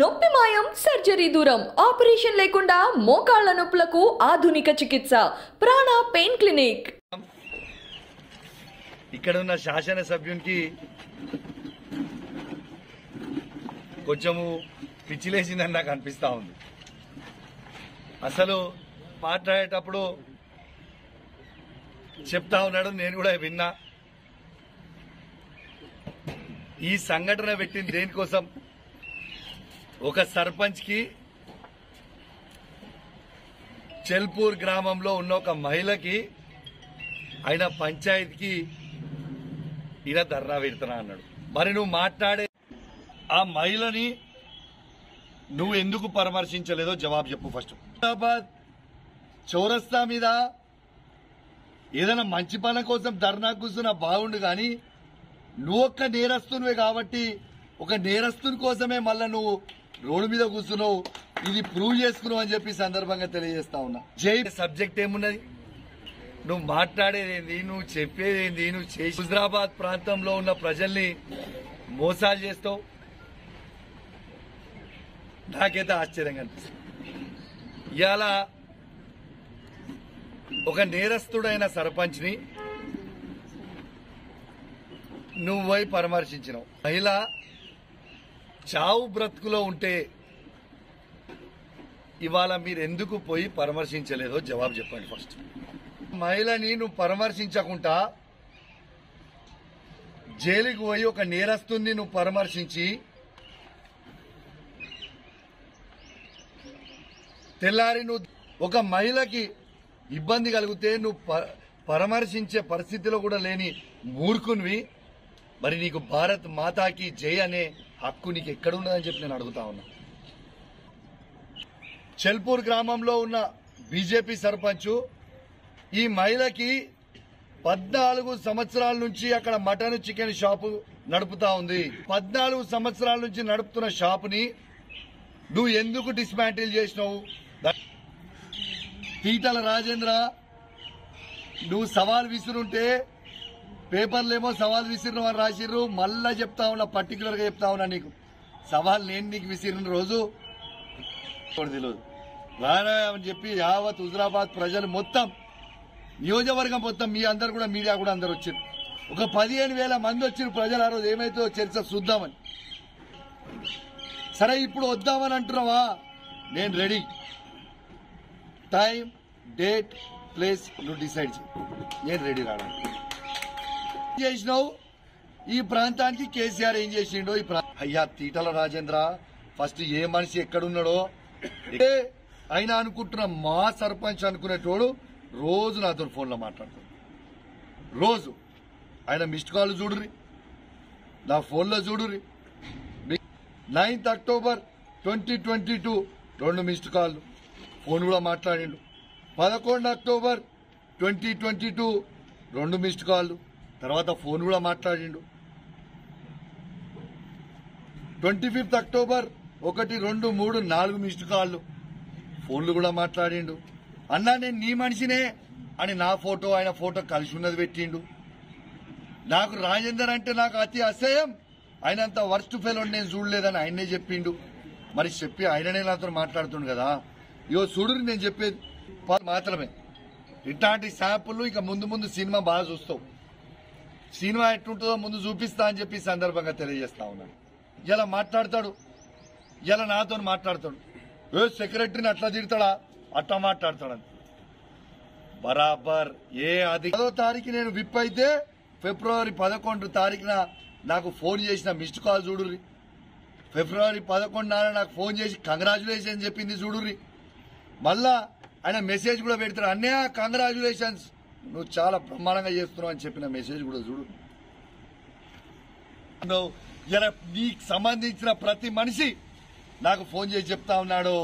నొప్పి మాయం సర్జరీ దూరం ఆపరేషన్ లేకుండా మోకాళ్ళ నొప్పులకు ఆధునిక చికిత్స ప్రాణ పెయిన్ క్లినిక్. ఇక్కడ ఉన్న శాసన సభ్యునికి కొంచెము పిచ్చిలేసిందని నాకు అనిపిస్తా ఉంది. అసలు మాట్లాడేటప్పుడు చెప్తా ఉన్నాడు నేను కూడా విన్నా. ఈ సంఘటన పెట్టింది దేనికోసం? ఒక సర్పంచ్కి చెల్పూర్ గ్రామంలో ఉన్న ఒక మహిళకి ఆయన పంచాయతీకి ఈయన ధర్నా పెడుతున్నా అన్నాడు. మరి నువ్వు మాట్లాడే ఆ మహిళని నువ్వు ఎందుకు పరామర్శించలేదో జవాబు చెప్పు ఫస్ట్. హైదరాబాద్ చౌరస్తా మీద ఏదైనా మంచి పని కోసం ధర్నా కూర్చున్నా బాగుండు కానీ నువ్వు ఒక్క నేరస్తునివే కాబట్టి ఒక నేరస్తుని కోసమే మళ్ళా నువ్వు రోడ్డు మీద కూర్చున్నావు. ఇది ప్రూవ్ చేసుకున్నావు అని చెప్పి సందర్భంగా తెలియజేస్తా ఉన్నా. జై సబ్జెక్ట్ ఏమున్నది? నువ్వు మాట్లాడేదేంది? నువ్వు చెప్పేదేంది? నువ్వు చేసి హుజరాబాద్ ప్రాంతంలో ఉన్న ప్రజల్ని మోసాలు చేస్తావు. నాకైతే ఆశ్చర్యంగా అనిపిస్తుంది. ఇవాళ ఒక నేరస్తుడైన సర్పంచ్ని నువ్వై పోయి పరామర్శించినావు. మహిళ చావు బ్రతుకులో ఉంటే ఇవాళ మీరు ఎందుకు పోయి పరామర్శించలేదో జవాబు చెప్పండి ఫస్ట్. మహిళని నువ్వు పరామర్శించకుండా జైలుకి పోయి ఒక నేరస్తుంది నువ్వు పరామర్శించి తెల్లారి నువ్వు ఒక మహిళకి ఇబ్బంది కలిగితే నువ్వు ప- పరామర్శించే పరిస్థితిలో కూడా లేని మూర్ఖునివి. మరి నీకు భారత్ మాతాకి జై అనే హక్కు నీకు ఎక్కడున్నదని చెప్పి నేను అడుగుతా ఉన్నా. చెల్పూర్ గ్రామంలో ఉన్న బీజేపీ సర్పంచ్ ఈ మహిళకి పద్నాలుగు సంవత్సరాల నుంచి అక్కడ మటన్ చికెన్ షాపు నడుపుతా ఉంది. పద్నాలుగు సంవత్సరాల నుంచి నడుపుతున్న షాపుని నువ్వు ఎందుకు డిస్మాంటిల్ చేసినావు? పీతల రాజేంద్ర నువ్వు సవాల్ విసురుంటే పేపర్లేమో సవాల్ విసిరిన అని రాసిర్రు. మళ్ళా చెప్తా ఉన్నా పర్టికులర్గా చెప్తా ఉన్నా నీకు. సవాల్ నేను నీకు విసిరిన రోజు తెలియదు రారా అని చెప్పి యావత్ హుజరాబాద్ ప్రజలు మొత్తం నియోజకవర్గం మొత్తం మీ అందరు కూడా మీడియా కూడా అందరు వచ్చారు. ఒక పదిహేను వేల మంది వచ్చిన ప్రజలు ఆ రోజు. ఏమైతే చర్చ చూద్దామని. సరే ఇప్పుడు వద్దామని అంటున్నావా? నేను రెడీ. టైం డేట్ ప్లేస్ నువ్వు డిసైడ్ చేయి. నేను రెడీ రావడానికి. చేసినావు? ఈ ప్రాంతానికి కేసీఆర్ ఏం చేసిండో ఈ అయ్యా తీటల రాజేంద్ర ఫస్ట్ ఏ మనిషి ఎక్కడున్నాడో? ఏ అయినా అనుకుంటున్న మా సర్పంచ్ అనుకునేటోడు రోజు నాతో ఫోన్లో మాట్లాడతాడు రోజు. ఆయన మిస్డ్ కాల్ చూడుర్రి. నా ఫోన్లో చూడుర్రి. Ninth October twenty twenty two రెండు మిస్డ్ కాల్ ఫోన్ కూడా మాట్లాడిండు. పదకొండు అక్టోబర్ ట్వంటీ ట్వంటీ టూ రెండు మిస్డ్ కాల్ తర్వాత ఫోన్ కూడా మాట్లాడిండు. ట్వంటీ ఫిఫ్త్ అక్టోబర్ ఒకటి రెండు మూడు నాలుగు మిస్డ్ కాళ్ళు ఫోన్లు కూడా మాట్లాడిండు. అన్నా నేను నీ మనిషినే అని నా ఫోటో ఆయన ఫోటో కలిసి ఉన్నది పెట్టిండు. నాకు రాజేందర్ అంటే నాకు అతి అసహ్యం. ఆయనంత వర్స్ట్ ఫెయిల్ నేను చూడలేదని ఆయనే చెప్పిండు. మరి చెప్పి ఆయననే నాతో మాట్లాడుతుండు కదా. ఇగో చూడు నేను చెప్పేది మాత్రమే. ఇట్లాంటి శాంపుల్ ఇక ముందు ముందు సినిమా బాగా చూస్తావు. సినిమా ఎట్లుంటుందో ముందు చూపిస్తా అని చెప్పి సందర్భంగా తెలియజేస్తా ఉన్నాను ఇలా మాట్లాడతాడు. ఇలా నాతో మాట్లాడతాడు. ఏ సెక్రటరీని అట్లా తిడతాడా? అట్లా మాట్లాడతాడని. బరాబర్. ఏ అది పదో తారీఖు నేను విప్ అయితే ఫిబ్రవరి పదకొండు తారీఖున నాకు ఫోన్ చేసిన మిస్డ్ కాల్ చూడుర్రి. ఫిబ్రవరి పదకొండు నాకు ఫోన్ చేసి కంగ్రాచులేషన్ చెప్పింది చూడుర్రి. మళ్ళా ఆయన మెసేజ్ కూడా పెడతాడు. అన్నయ్య కంగ్రాచులేషన్స్. నువ్వు చాలా బ్రహ్మాండంగా చేస్తున్నావు అని చెప్పిన మెసేజ్ కూడా చూడు. ఇలా నీకు సంబంధించిన ప్రతి మనిషి నాకు ఫోన్ చేసి చెప్తా ఉన్నాడు.